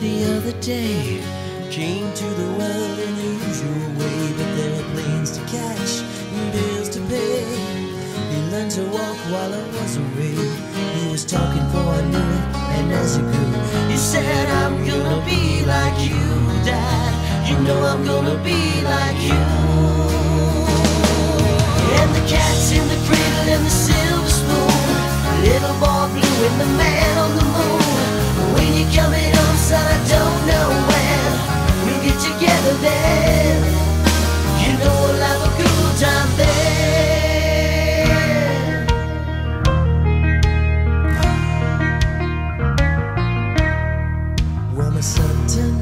the other day came to the world in the usual way, but there were planes to catch and bills to pay. He learned to walk while I was away. He was talking for I knew it, and as he grew, he said, "I'm gonna be like you, Dad. You know I'm gonna be like you." My son ten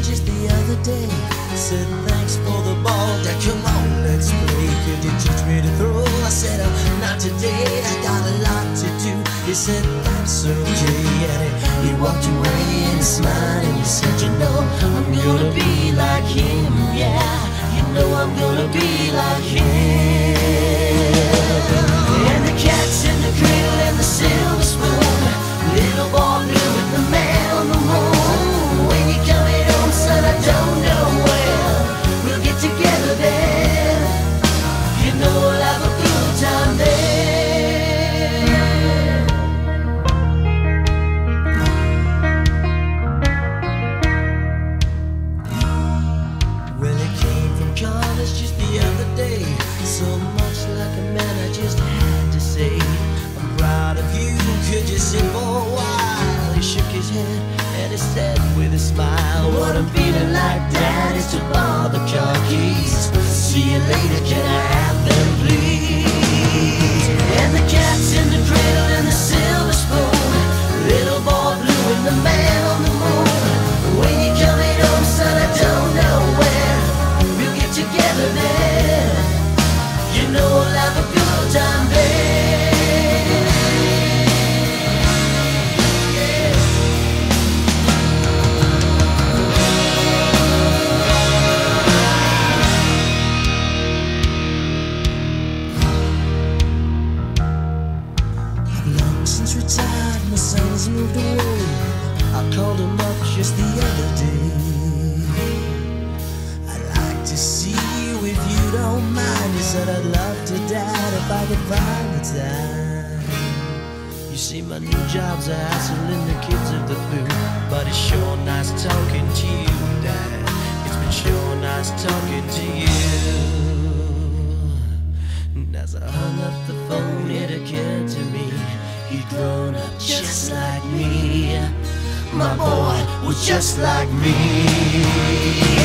just the other day. Said thanks for the ball, Dad. Come on, let's play. Could you teach me to throw? I said, uh, not today. I got a lot to do. He said that's okay, and he, he walked away and smiled and he said, you know, I'm gonna be like him, yeah. You know I'm gonna be like him. Like, Dad, is to keys. See you later, can I moved away. I called him up just the other day. I'd like to see you if you don't mind. He said I'd love to, Dad, if I could find the time. You see, my new job's a hassling the kids of the blue, but it's sure nice talking to you, Dad. It's been sure nice talking to you. And as I hung up the phone, it occurred My boy was just like me.